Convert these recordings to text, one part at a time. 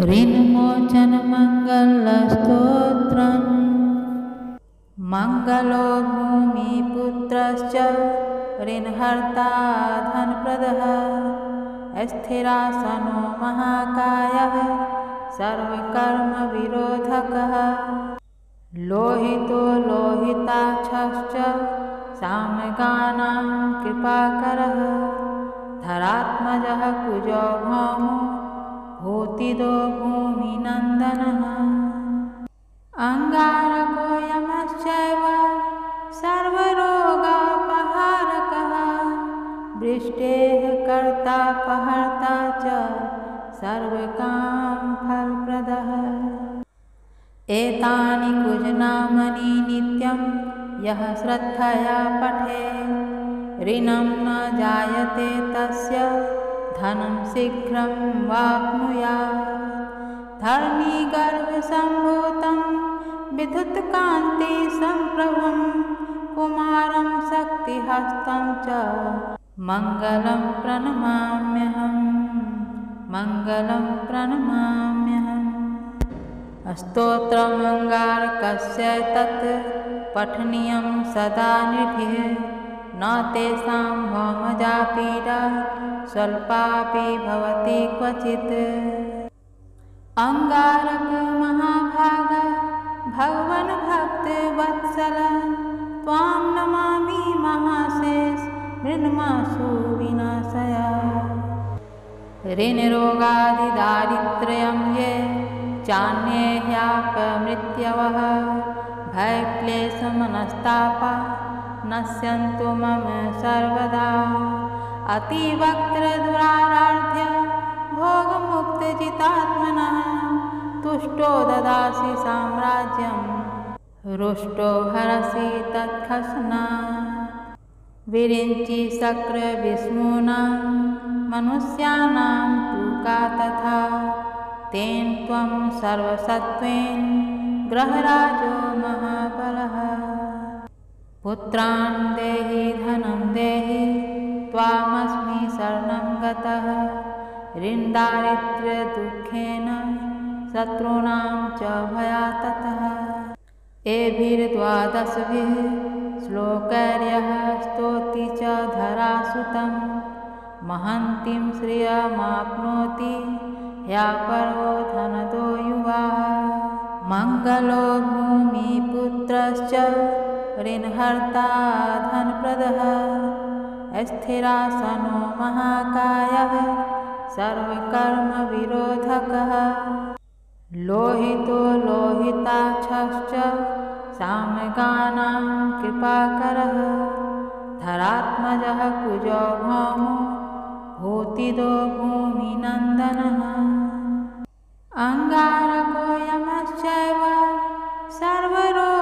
ऋन्मोचनमङ्गलस्तोत्रम्। मङ्गलो भूमिपुत्रश्च ऋन्हर्ता धनप्रदः स्थिरासनो महाकायः, सर्वकर्मविरोधकः। लोहितो लोहिताक्षश्च सामगानां कृपाकरः। धरात्मजः कुजो भौमो भूतिदो भूमिनन्दनः। अङ्गारको यमश्चैव सर्वरोगापहारकः वृष्टेः कर्तापहर्ता च सर्वकां फलप्रदः। एतानि कुजनामनि नित्यं यः श्रद्धया पठे ऋणं न जायते तस्य धनं शीघ्रं वाप्नुयात्। धर्मी गर्भसम्भूतं विद्युत्कान्तिसम्प्रभं कुमारं शक्तिहस्तं च मङ्गलं प्रणमाम्यहम् मङ्गलं प्रणमाम्यहम् स्तोत्रमङ्गारकस्य तत् पठनीयं सदा निधिः। न तेषां पीडा स्वल्पापि भवति क्वचित्। अङ्गारकमहाभाग भगवन् भक्तवत्सल त्वां नमामि महाशेष मृण्मसु विनाशय। ऋणरोगादिदारिद्र्यं ये चान्ये ह्यापमृत्यवः भयक्लेशमनस्तापा नश्यन्तु मम सर्वदा। अतिवक्त्रदुराराध्य भोगमुक्तजितात्मनः तुष्टो ददासि साम्राज्यं। रुष्टो हरसि तत्खस्ना। विरिञ्चि शक्रविष्णूनां मनुष्याणां तु तथा। तेन त्वं सर्वसत्त्वेन ग्रहराजो महाबलः। पुत्रान् देहि धनं देहि त्वामस्मि शरणं गतः। ऋन्दारिद्र्यदुःखेन शत्रूणां च भयाततः। एभिर्द्वादशभिः श्लोकैर्यः च धरासुतं महन्तीं श्रियमाप्नोति ह्यापरो धनदो युवा। मङ्गलो भूमिपुत्रश्च ऋन्हर्ता धनप्रदः स्थिरासनो महाकायः सर्वकर्मविरोधकः। लोहितो लोहिताक्षश्च सामगानां कृपाकरः। धरात्मजः कुजो भौमो, भूतिदो भूमिनन्दनः। अङ्गारको यमश्चैव सर्वरोगापहारकः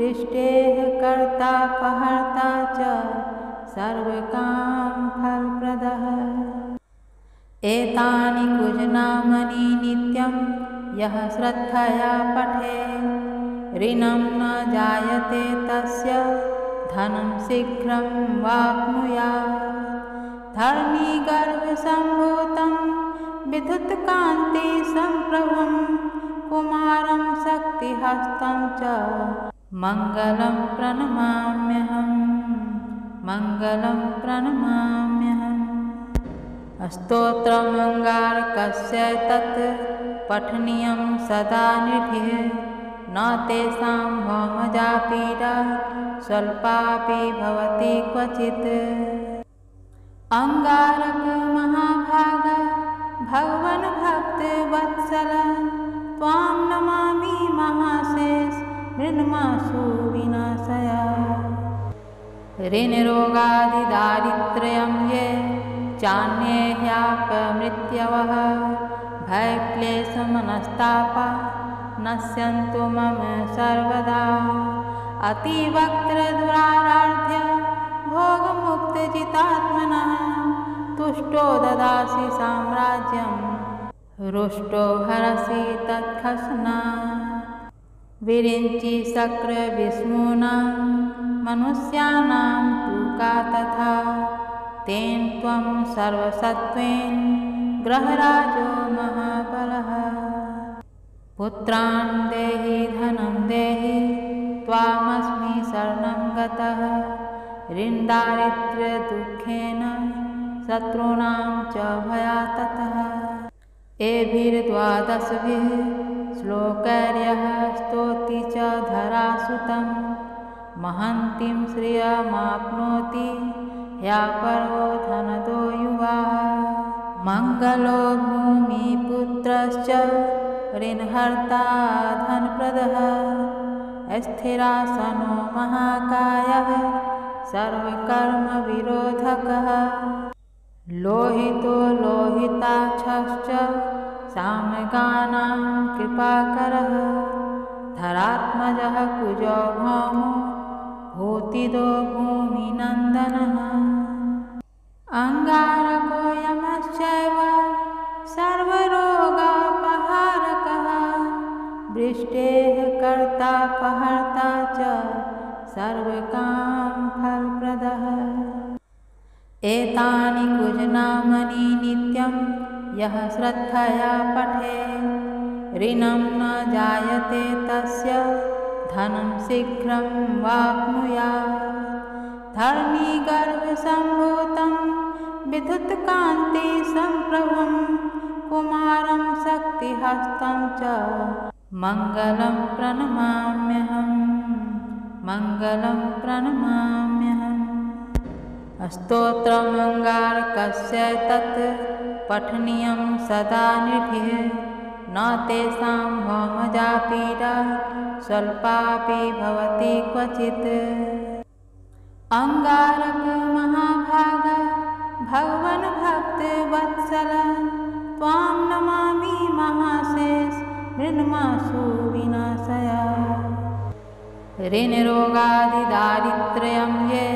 वृष्टेः कर्तापहर्ता च सर्वकां फलप्रदः। एतानि कुजनामनि नित्यं यः श्रद्धया पठे। ऋणं न जायते तस्य, धनं शीघ्रं वाप्नुयात्। धर्मी गर्भसम्भूतं विद्युत्कान्तिसम्प्रभं कुमारं शक्तिहस्तं च मङ्गलं प्रणमाम्यहम् मङ्गलं प्रणमाम्यहम्। स्तोत्रमङ्गारकस्य तत् पठनीयं सदा निधिः न तेषां भौमजा पीडा स्वल्पापि भवति क्वचित्। अङ्गारकमहाभाग भगवन् भक्तवत्सल त्वां नमामि महाशेष ऋणरोगादिदारिद्र्यं ये चान्ये ह्यापमृत्यवः भयक्लेशमनस्तापा नश्यन्तु मम सर्वदा। अतिवक्त्रदुराराध्य भोगमुक्तजितात्मनः तुष्टो ददासि साम्राज्यं, रुष्टो हरसि तत्खस्ना। विरिञ्चि शक्रविष्णूनां मनुष्याणां तु का तथा तेन त्वं सर्वसत्त्वेन ग्रहराजो महाबलः। पुत्रान् देहि धनं देहि त्वामस्मि शरणं गतः। ऋन्दारिद्र्यदुःखेन शत्रूणां च भयाततः। एभिर्द्वादशभिः श्लोकैर्यः च धरासुतं महन्तीं श्रियमाप्नोति परो धनदो युवा। मङ्गलो भूमिपुत्रश्च, ऋणहर्ता धनप्रदः। स्थिरासनो महाकायः, सर्वकर्मविरोधकः। लोहितो लोहिताक्षश्च सामगानां कृपाकरः। धरात्मजः कुजो भौमो भूतिदो भूमिनन्दनः अङ्गारको यमश्चैव सर्वरोगापहारकः। वृष्टेः कर्तापहर्ता च सर्वकां फलप्रदः। एतानि कुजनामनि नित्यं यः श्रद्धया पठे। ऋणं न जायते तस्य धनं शीघ्रं वाप्नुयात्। धर्मी गर्भसम्भूतं विद्युत्कान्तिसम्प्रभं कुमारं शक्तिहस्तं च मङ्गलं प्रणमाम्यहम् मङ्गलं प्रणमाम्यहम् स्तोत्रमङ्गारकस्य तत् पठनीयं सदा निधिः, न तेषां भौमजा पीडा स्वल्पापि भवति क्वचित्। अङ्गारक महाभाग भगवन् भक्तवत्सल त्वां नमामि महाशेष मृण्मासु विनाशय। ऋणरोगादिदारिद्र्यं ये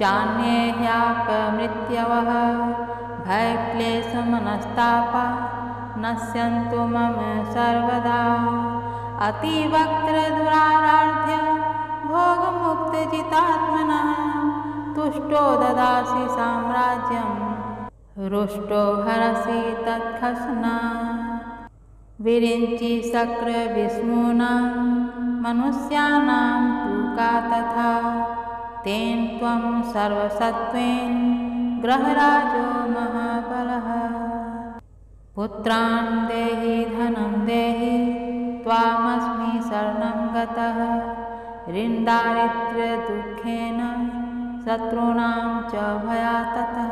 चान्ये ह्यापमृत्यवः भयक्लेशमनस्तापा नश्यन्तु मम सर्वदा अतिवक्त्रदुराराध्य भोगमुक्तजितात्मनः तुष्टो ददासि साम्राज्यं रुष्टो हरसि तत्खस्ना। विरिञ्चि शक्रविष्णूनां मनुष्याणां तु का तथा, तेन त्वं सर्वसत्त्वेन ग्रहराजो महाबलः। पुत्रान् देहि, धनं देहि त्वामस्मि शरणं गतः। ऋन्दारिद्र्यदुःखेन शत्रूणां च भयाततः।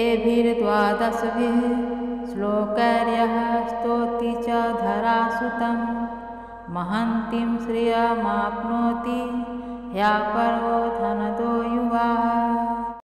एभिर्द्वादशभिः श्लोकैर्यः स्तोति च धरासुतं महन्तीं श्रियमाप्नोति ह्या परो धनदो